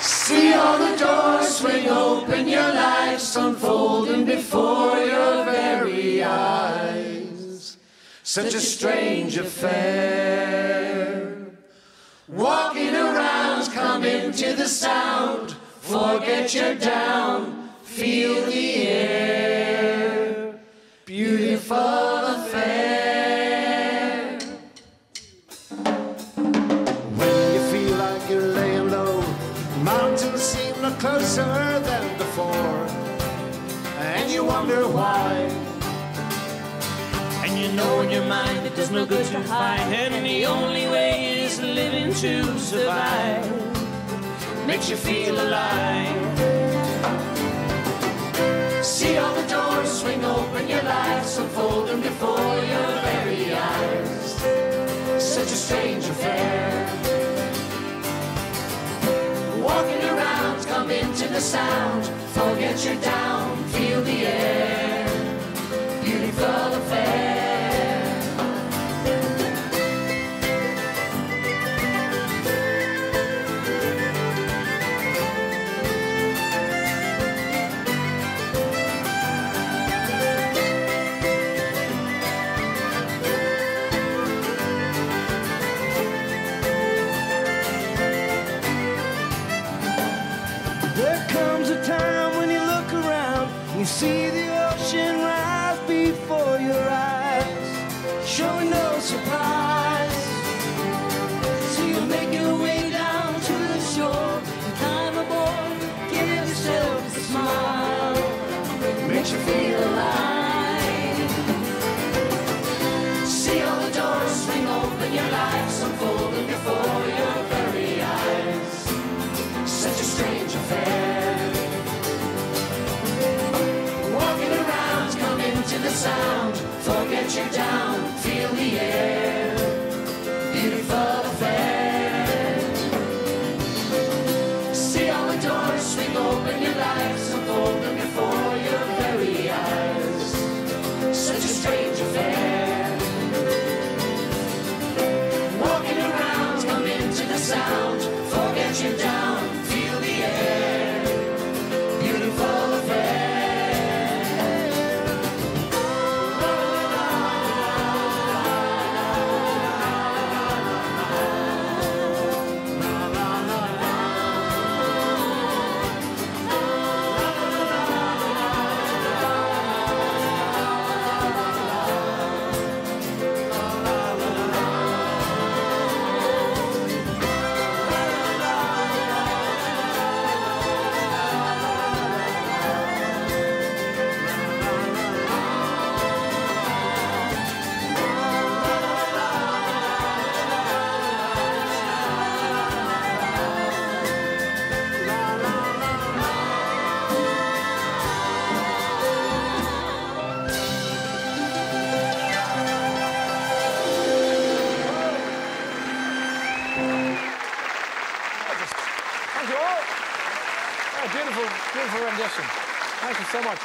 See all the doors swing open, your life's unfolding before your very eyes. Such a strange affair. Walking around, come into the sound. Forget you're down, feel the air. Beautiful mountains seem no closer than before, and you wonder why. And you know in your mind it does no good to hide, and the only way is living to survive. Makes you feel alive. See all the doors swing open, your life's unfolding before your very eyes. Such a strange Come into the sound. Forget you're down, feel the air. There comes a time when you look around, you see the ocean rise before your eyes, showing no surprise. So you make your way down to the shore, and climb aboard, give yourself a smile, makes you feel alive. See all the doors swing open, your life's Thank you all. Oh, beautiful, beautiful rendition. Thank you so much.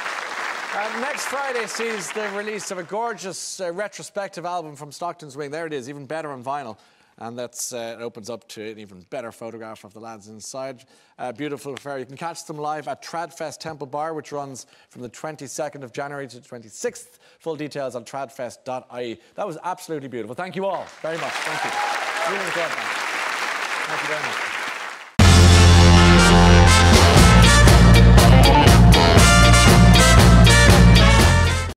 Uh, next Friday sees the release of a gorgeous uh, retrospective album from Stockton's Wing. There it is, even better on vinyl. And that's uh, it opens up to an even better photograph of the lads inside. Uh, beautiful affair. You can catch them live at Tradfest Temple Bar, which runs from the 22nd of January to the 26th. Full details on tradfest.ie. That was absolutely beautiful. Thank you all very much. Thank you. Thank you very much.